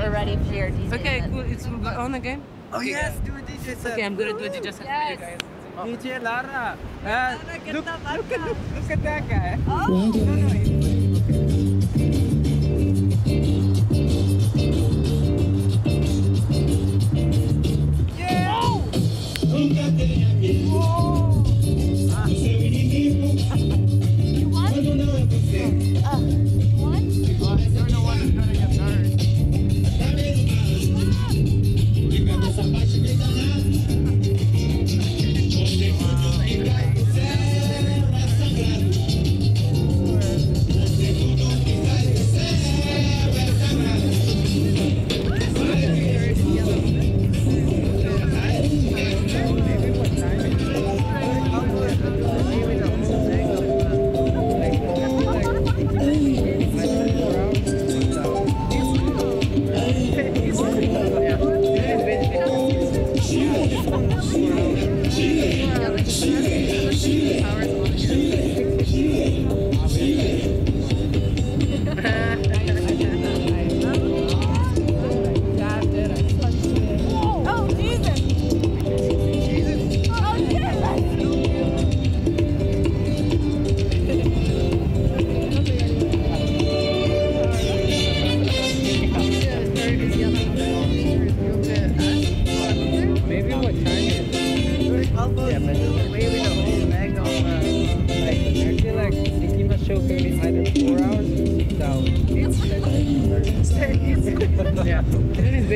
We're ready for your DJ. Okay, set. cool. It's on again. Oh yes, do a DJ set. Okay, I'm gonna do a DJ set Yes. for you guys. DJ Lara. Uh, look, look at look at that guy. Oh. Maybe Nikima's show maybe either four hours or six hours. yeah. Then it's basically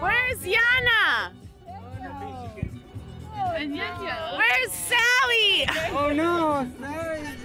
Where's Yana? Oh, Where's Sally? Oh no, sorry.